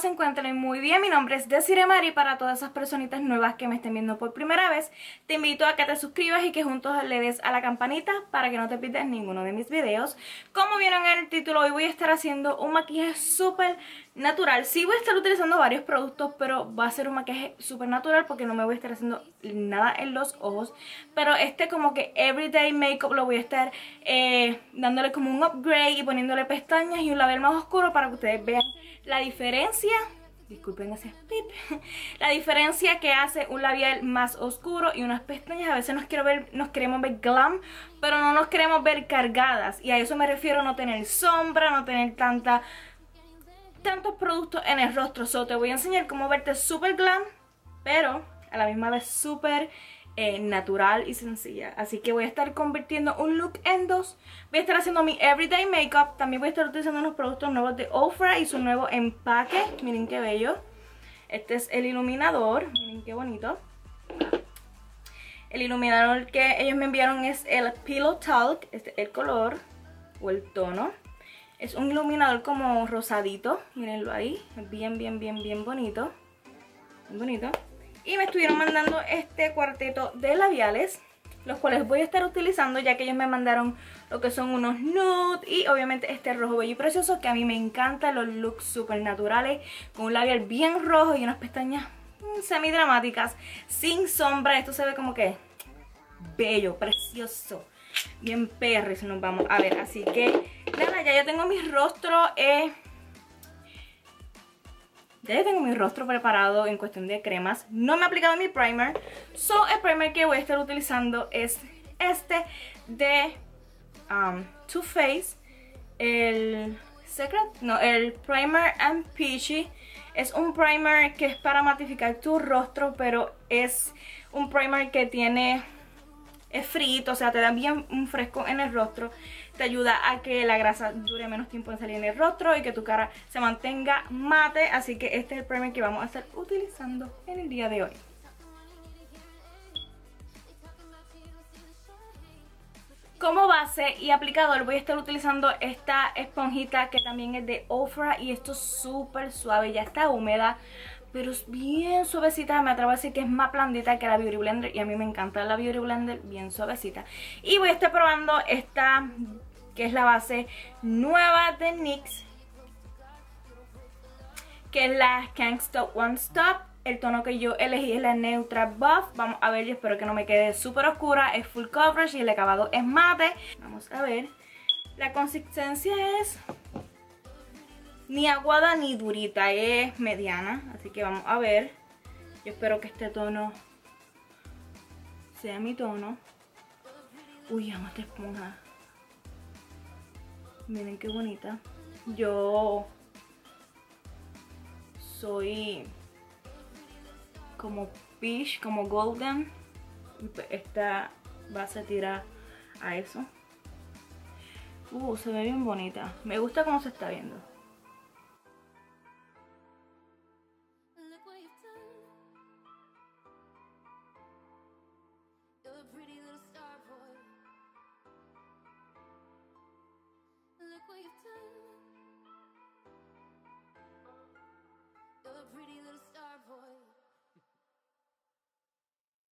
se encuentren muy bien, mi nombre es Desiree Mari para todas esas personitas nuevas que me estén viendo por primera vez te invito a que te suscribas y que juntos le des a la campanita para que no te pierdas ninguno de mis videos. Como vieron en el título hoy voy a estar haciendo un maquillaje súper natural, sí voy a estar utilizando varios productos pero va a ser un maquillaje súper natural porque no me voy a estar haciendo nada en los ojos. Pero este como que everyday makeup lo voy a estar eh, dándole como un upgrade y poniéndole pestañas y un labial más oscuro para que ustedes vean la diferencia, disculpen ese pip, la diferencia que hace un labial más oscuro y unas pestañas, a veces nos, quiero ver, nos queremos ver glam, pero no nos queremos ver cargadas. Y a eso me refiero no tener sombra, no tener tanta tantos productos en el rostro. So, te voy a enseñar cómo verte super glam, pero a la misma vez súper eh, natural y sencilla. Así que voy a estar convirtiendo un look en dos. Voy a estar haciendo mi everyday makeup. También voy a estar utilizando unos productos nuevos de Ofra y su nuevo empaque. Miren qué bello. Este es el iluminador. Miren qué bonito. El iluminador que ellos me enviaron es el Pillow Talk. Este es el color o el tono. Es un iluminador como rosadito. Mírenlo ahí. Bien, bien, bien, bien bonito. Bien bonito. Y me estuvieron mandando este cuarteto de labiales, los cuales voy a estar utilizando ya que ellos me mandaron lo que son unos nude y obviamente este rojo bello y precioso que a mí me encanta, los looks super naturales, con un labial bien rojo y unas pestañas mm, semi dramáticas, sin sombra, esto se ve como que bello, precioso, bien perry si nos vamos a ver, así que nada, ya yo tengo mi rostro eh, ya tengo mi rostro preparado en cuestión de cremas. No me he aplicado mi primer. So, el primer que voy a estar utilizando es este de um, Too Faced. El Secret, no, el Primer and Peachy. Es un primer que es para matificar tu rostro, pero es un primer que tiene es frito, o sea, te da bien un fresco en el rostro. Te ayuda a que la grasa dure menos tiempo en salir en el rostro y que tu cara se mantenga mate. Así que este es el primer que vamos a estar utilizando en el día de hoy. Como base y aplicador voy a estar utilizando esta esponjita que también es de Ofra y esto es súper suave, ya está húmeda pero es bien suavecita, me atrevo a decir que es más blandita que la Beauty Blender y a mí me encanta la Beauty Blender bien suavecita. Y voy a estar probando esta, que es la base nueva de NYX, que es la Can't Stop One Stop. El tono que yo elegí es la Neutral Buff. Vamos a ver, yo espero que no me quede súper oscura. Es full coverage y el acabado es mate. Vamos a ver. La consistencia es ni aguada ni durita, es mediana. Así que vamos a ver. Yo espero que este tono sea mi tono. Uy, amo esta esponja. Miren qué bonita. Yo soy como peach, como golden. Esta base tira a eso. Uh, se ve bien bonita. Me gusta cómo se está viendo.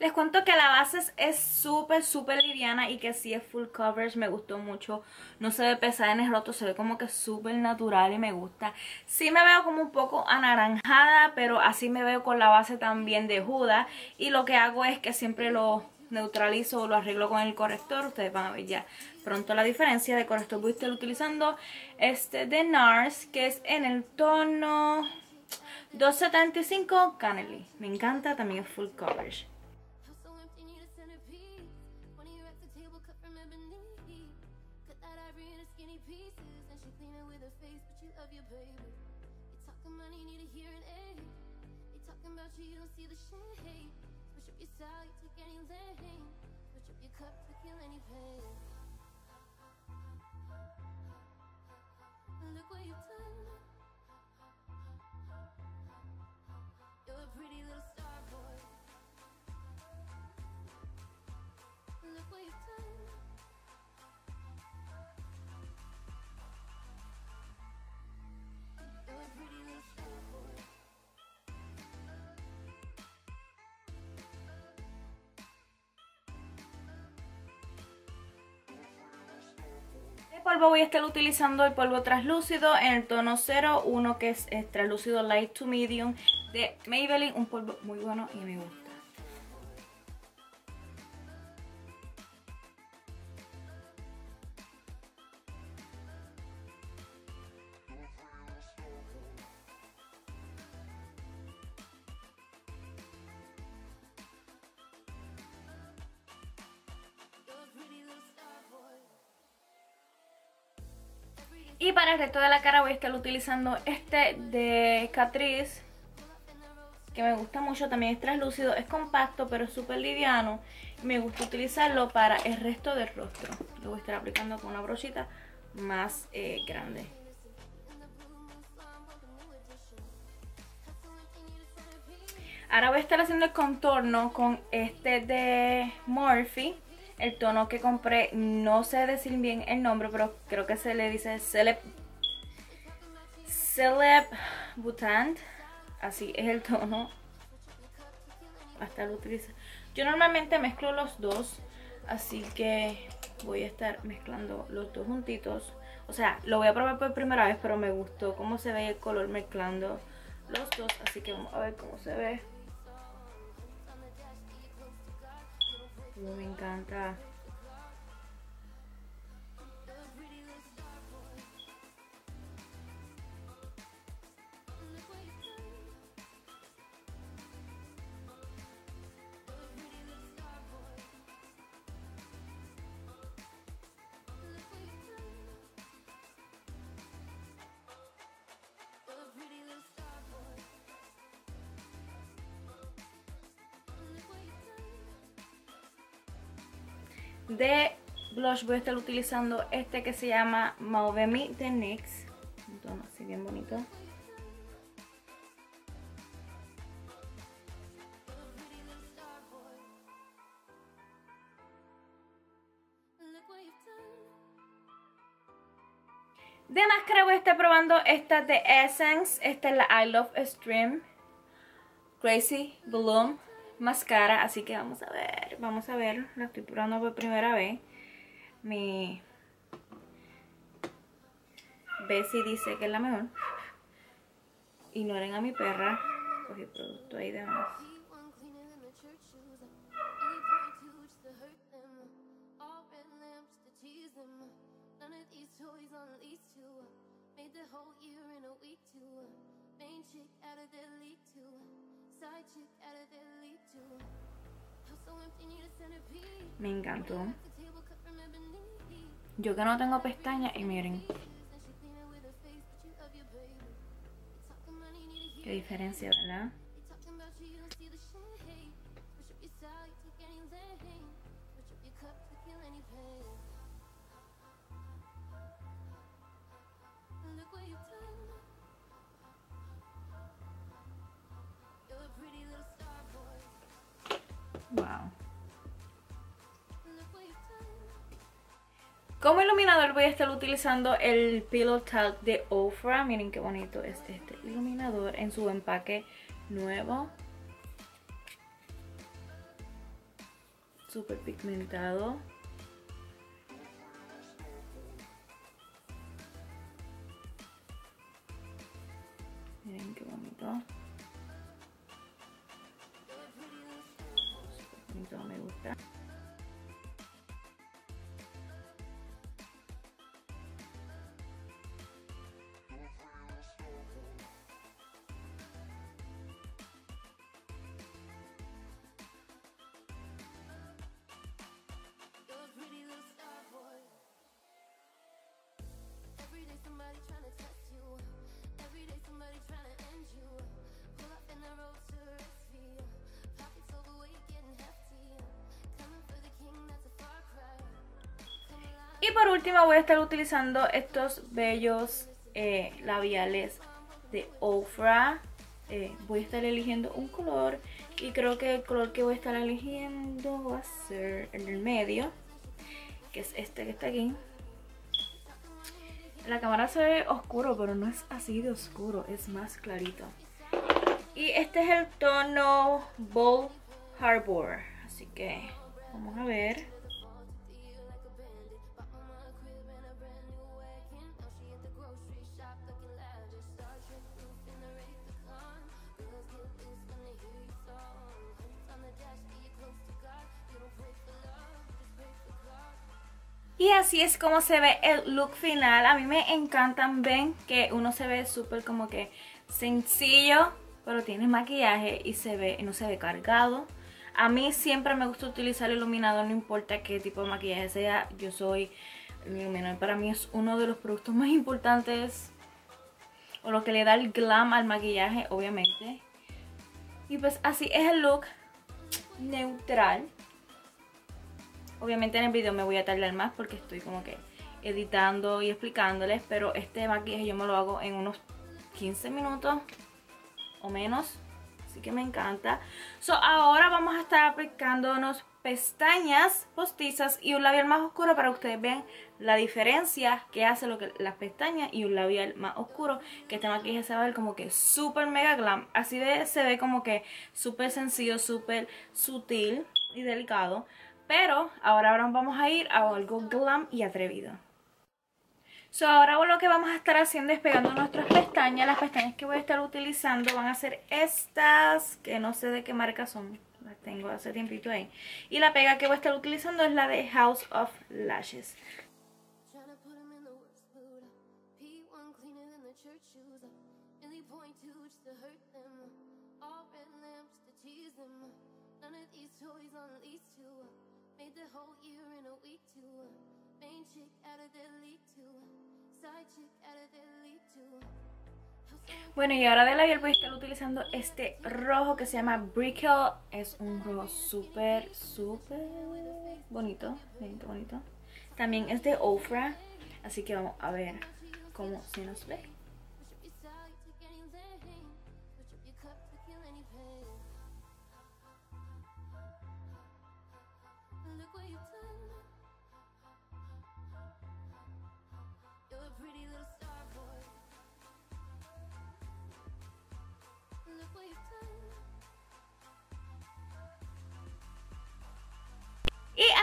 Les cuento que la base es súper, súper liviana y que sí es full coverage, me gustó mucho. No se ve pesada en el rostro, se ve como que súper natural y me gusta. Sí me veo como un poco anaranjada, pero así me veo con la base también de Juda. Y lo que hago es que siempre lo neutralizo o lo arreglo con el corrector. Ustedes van a ver ya pronto la diferencia de corrector. Voy a estar utilizando este de NARS, que es en el tono 275 Canely. Me encanta, también es full coverage. pieces and she clean it with her face, but you love your baby. You talking money, need a hearing aid. You're talking about you, you don't see the shade. Switch up your style, you take any lane. Switch up your cup to kill any pain. Look what you've done. Polvo voy a estar utilizando el polvo translúcido en el tono 01 que es, es translúcido light to medium de Maybelline, un polvo muy bueno y me gusta. Resto de la cara voy a estar utilizando este de Catrice. Que me gusta mucho, también es translúcido, es compacto pero es súper liviano. Me gusta utilizarlo para el resto del rostro. Lo voy a estar aplicando con una brochita más eh, grande. Ahora voy a estar haciendo el contorno con este de Morphe el tono que compré, no sé decir bien el nombre, pero creo que se le dice Celeb, Celeb Butant. Así es el tono. Hasta lo utilizo. Yo normalmente mezclo los dos, así que voy a estar mezclando los dos juntitos. O sea, lo voy a probar por primera vez, pero me gustó cómo se ve el color mezclando los dos. Así que vamos a ver cómo se ve. me encanta. De blush voy a estar utilizando este que se llama Mauve Me de NYX. Un tono así bien bonito. De máscara voy a estar probando esta de Essence. Esta es la I Love Extreme Crazy Bloom máscara, así que vamos a ver, vamos a ver, la estoy probando por primera vez. Mi Bessie dice que es la mejor. Ignoren a mi perra, cogí producto ahí de más. Me encantó. Yo que no tengo pestañas y miren. Qué diferencia, ¿verdad? Wow. Como iluminador voy a estar utilizando el Pillow Talk de Ofra. Miren qué bonito es este iluminador en su empaque nuevo. Súper pigmentado. Miren qué bonito. fruta. somebody trying to test you. Every day somebody trying to end you. Pull up in the road. Y por último voy a estar utilizando estos bellos eh, labiales de Ofra. Eh, voy a estar eligiendo un color y creo que el color que voy a estar eligiendo va a ser el medio, que es este que está aquí. La cámara se ve oscuro, pero no es así de oscuro, es más clarito. Y este es el tono Bold Harbor, así que vamos a ver. Y así es como se ve el look final. A mí me encantan, ven que uno se ve súper como que sencillo, pero tiene maquillaje y se ve, no se ve cargado. A mí siempre me gusta utilizar iluminador, no importa qué tipo de maquillaje sea. Yo soy iluminador, para mí es uno de los productos más importantes o lo que le da el glam al maquillaje, obviamente. Y pues así es el look neutral. Obviamente en el video me voy a tardar más porque estoy como que editando y explicándoles, pero este maquillaje yo me lo hago en unos 15 minutos o menos, así que me encanta. So, ahora vamos a estar aplicándonos pestañas postizas y un labial más oscuro para que ustedes vean la diferencia que hace lo que las pestañas y un labial más oscuro que este maquillaje se va a ver como que súper mega glam así de, se ve como que súper sencillo, súper sutil y delicado pero ahora vamos a ir a algo glam y atrevido. So, ahora lo que vamos a estar haciendo es pegando nuestras pestañas. Las pestañas que voy a estar utilizando van a ser estas, que no sé de qué marca son. Las tengo hace tiempito ahí. Y la pega que voy a estar utilizando es la de House of Lashes. Bueno, y ahora de labial voy a estar utilizando este rojo que se llama Brickle. Es un rojo súper, súper bonito. bonito. También es de Ofra. Así que vamos a ver cómo se nos ve.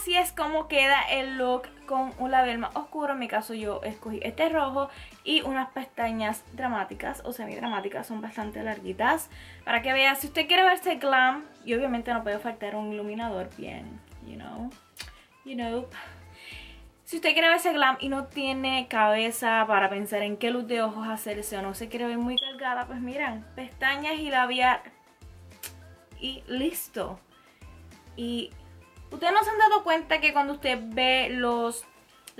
Así es como queda el look con un labial más oscuro. En mi caso yo escogí este rojo y unas pestañas dramáticas o semi-dramáticas. Son bastante larguitas. Para que veas, si usted quiere verse glam, y obviamente no puede faltar un iluminador bien, you know, you know. Si usted quiere verse glam y no tiene cabeza para pensar en qué luz de ojos hacerse o no se quiere ver muy cargada, pues miren, pestañas y labial y listo. Y Ustedes no se han dado cuenta que cuando usted ve los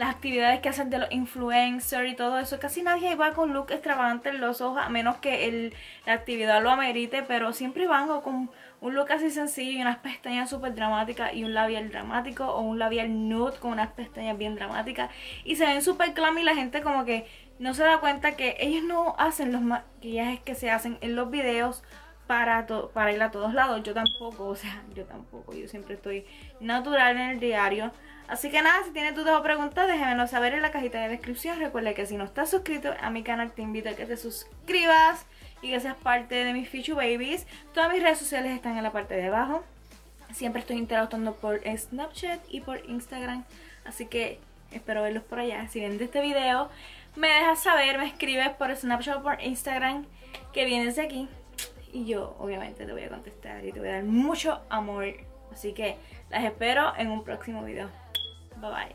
las actividades que hacen de los influencers y todo eso, casi nadie va con look extravagante en los ojos, a menos que el, la actividad lo amerite, pero siempre van con un look así sencillo y unas pestañas súper dramáticas y un labial dramático o un labial nude con unas pestañas bien dramáticas y se ven súper clam y la gente como que no se da cuenta que ellos no hacen los maquillajes que se hacen en los videos para, para ir a todos lados. Yo tampoco, o sea, yo tampoco. Yo siempre estoy natural en el diario. Así que nada, si tienes dudas o preguntas, déjenmelo saber en la cajita de descripción. Recuerda que si no estás suscrito a mi canal, te invito a que te suscribas y que seas parte de mis Fichu Babies. Todas mis redes sociales están en la parte de abajo. Siempre estoy interactuando por Snapchat y por Instagram. Así que espero verlos por allá. Si ven de este video, me dejas saber, me escribes por Snapchat o por Instagram que vienes de aquí y yo obviamente te voy a contestar y te voy a dar mucho amor. Así que las espero en un próximo video. Bye bye.